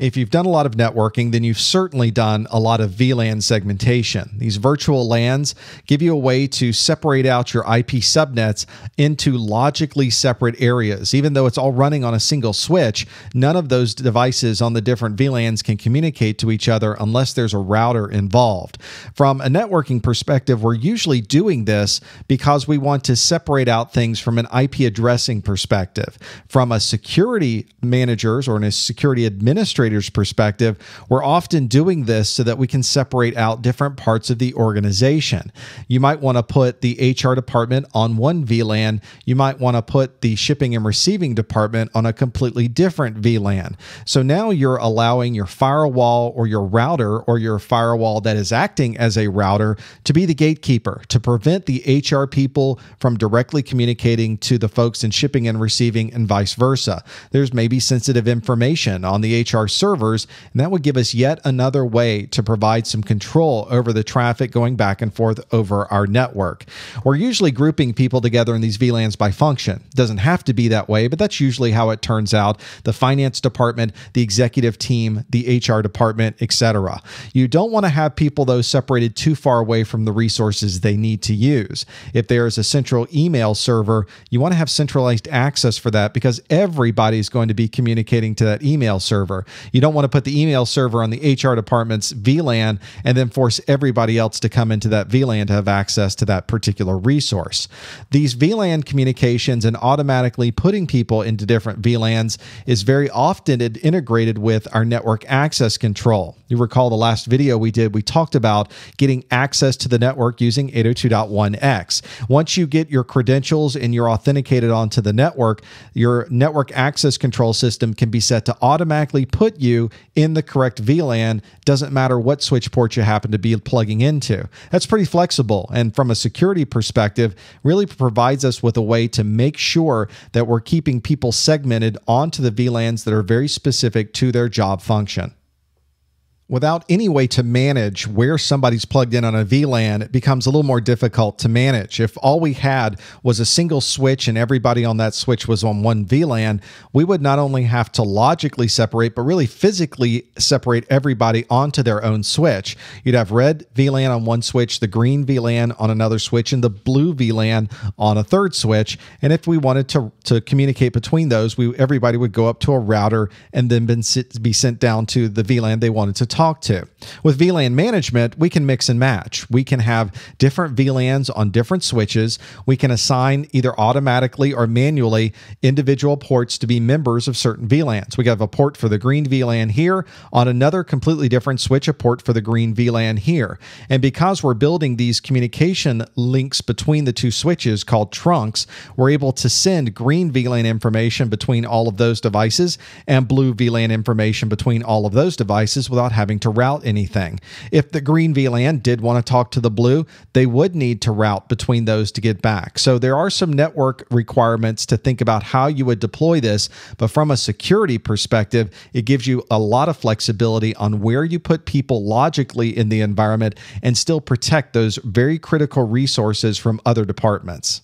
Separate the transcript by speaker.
Speaker 1: If you've done a lot of networking, then you've certainly done a lot of VLAN segmentation. These virtual LANs give you a way to separate out your IP subnets into logically separate areas. Even though it's all running on a single switch, none of those devices on the different VLANs can communicate to each other unless there's a router involved. From a networking perspective, we're usually doing this because we want to separate out things from an IP addressing perspective. From a security manager's or a security administrator administrator's perspective, we're often doing this so that we can separate out different parts of the organization. You might want to put the HR department on one VLAN. You might want to put the shipping and receiving department on a completely different VLAN. So now you're allowing your firewall or your router or your firewall that is acting as a router to be the gatekeeper to prevent the HR people from directly communicating to the folks in shipping and receiving and vice versa. There's maybe sensitive information on the HR servers, and that would give us yet another way to provide some control over the traffic going back and forth over our network. We're usually grouping people together in these VLANs by function. Doesn't have to be that way, but that's usually how it turns out. The finance department, the executive team, the HR department, etc. You don't want to have people though separated too far away from the resources they need to use. If there is a central email server, you want to have centralized access for that because everybody's going to be communicating to that email server. You don't want to put the email server on the HR department's VLAN and then force everybody else to come into that VLAN to have access to that particular resource. These VLAN communications and automatically putting people into different VLANs is very often integrated with our network access control. You recall the last video we did, we talked about getting access to the network using 802.1x. Once you get your credentials and you're authenticated onto the network, your network access control system can be set to automatically put you in the correct VLAN, doesn't matter what switch port you happen to be plugging into. That's pretty flexible. And from a security perspective, really provides us with a way to make sure that we're keeping people segmented onto the VLANs that are very specific to their job function without any way to manage where somebody's plugged in on a VLAN, it becomes a little more difficult to manage. If all we had was a single switch and everybody on that switch was on one VLAN, we would not only have to logically separate, but really physically separate everybody onto their own switch. You'd have red VLAN on one switch, the green VLAN on another switch, and the blue VLAN on a third switch. And if we wanted to, to communicate between those, we everybody would go up to a router and then be sent down to the VLAN they wanted to talk to. With VLAN management, we can mix and match. We can have different VLANs on different switches. We can assign either automatically or manually individual ports to be members of certain VLANs. We have a port for the green VLAN here, on another completely different switch, a port for the green VLAN here. And because we're building these communication links between the two switches called trunks, we're able to send green VLAN information between all of those devices and blue VLAN information between all of those devices without having having to route anything. If the green VLAN did want to talk to the blue, they would need to route between those to get back. So there are some network requirements to think about how you would deploy this, but from a security perspective, it gives you a lot of flexibility on where you put people logically in the environment and still protect those very critical resources from other departments.